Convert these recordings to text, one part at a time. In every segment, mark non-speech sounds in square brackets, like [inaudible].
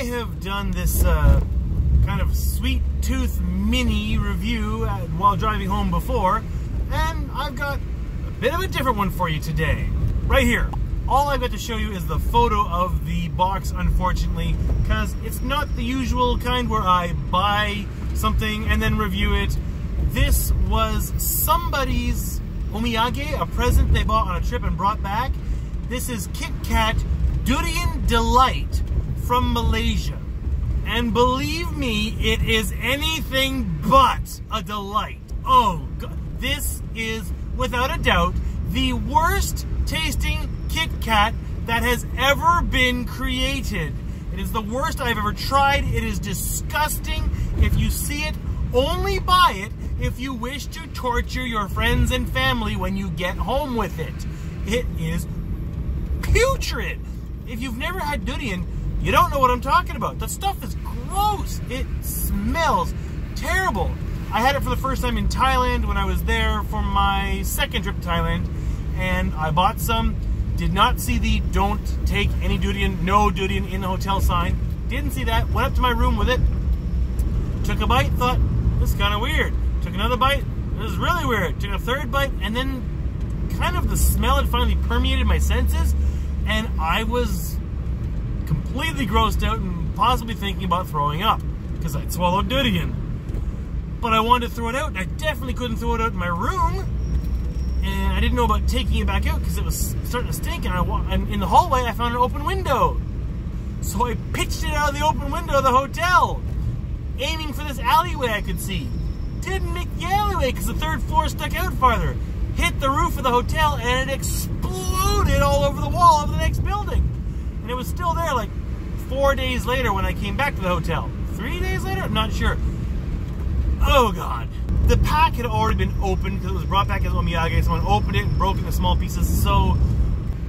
I have done this uh, kind of sweet tooth mini review uh, while driving home before, and I've got a bit of a different one for you today. Right here. All I've got to show you is the photo of the box, unfortunately, because it's not the usual kind where I buy something and then review it. This was somebody's omiyage, a present they bought on a trip and brought back. This is Kit Kat Durian Delight from Malaysia. And believe me, it is anything but a delight. Oh, God. this is without a doubt the worst tasting Kit Kat that has ever been created. It is the worst I've ever tried. It is disgusting. If you see it, only buy it if you wish to torture your friends and family when you get home with it. It is putrid. If you've never had durian, you don't know what I'm talking about. The stuff is gross. It smells terrible. I had it for the first time in Thailand when I was there for my second trip to Thailand, and I bought some. Did not see the don't take any durian, no durian in the hotel sign. Didn't see that. Went up to my room with it. Took a bite, thought, this is kind of weird. Took another bite, this is really weird. Took a third bite, and then kind of the smell had finally permeated my senses, and I was completely grossed out and possibly thinking about throwing up because I'd swallowed durian. But I wanted to throw it out, and I definitely couldn't throw it out in my room. And I didn't know about taking it back out because it was starting to stink. And, I, and in the hallway, I found an open window. So I pitched it out of the open window of the hotel, aiming for this alleyway I could see. Didn't make the alleyway because the third floor stuck out farther. Hit the roof of the hotel and it exploded all over the wall of the next building. And it was still there like four days later when I came back to the hotel. Three days later? I'm not sure. Oh God. The pack had already been opened because it was brought back as omiyage. Someone opened it and broke it into small pieces. So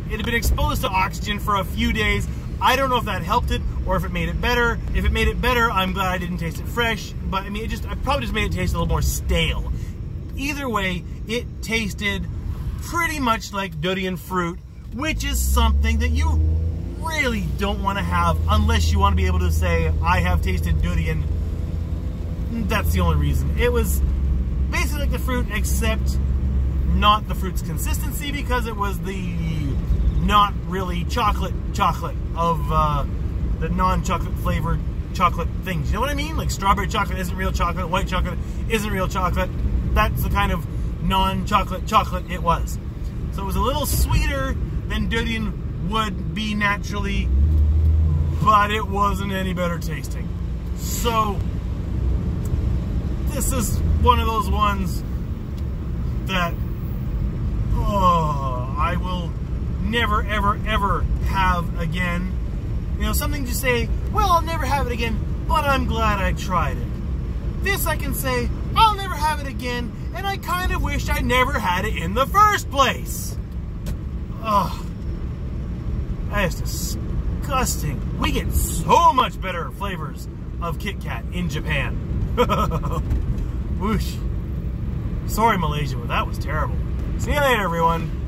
it had been exposed to oxygen for a few days. I don't know if that helped it or if it made it better. If it made it better, I'm glad I didn't taste it fresh. But I mean, it just I probably just made it taste a little more stale. Either way, it tasted pretty much like durian fruit, which is something that you really don't want to have unless you want to be able to say, I have tasted durian. That's the only reason. It was basically like the fruit, except not the fruit's consistency because it was the not really chocolate chocolate of uh, the non-chocolate flavored chocolate things. You know what I mean? Like strawberry chocolate isn't real chocolate, white chocolate isn't real chocolate. That's the kind of non-chocolate chocolate it was. So it was a little sweeter than durian would be naturally, but it wasn't any better tasting. So this is one of those ones that oh, I will never, ever, ever have again. You know, something to say, well, I'll never have it again, but I'm glad I tried it. This I can say, I'll never have it again, and I kind of wish I never had it in the first place. Ugh. That is disgusting. We get so much better flavors of Kit Kat in Japan. [laughs] Whoosh. Sorry, Malaysia, but that was terrible. See you later, everyone.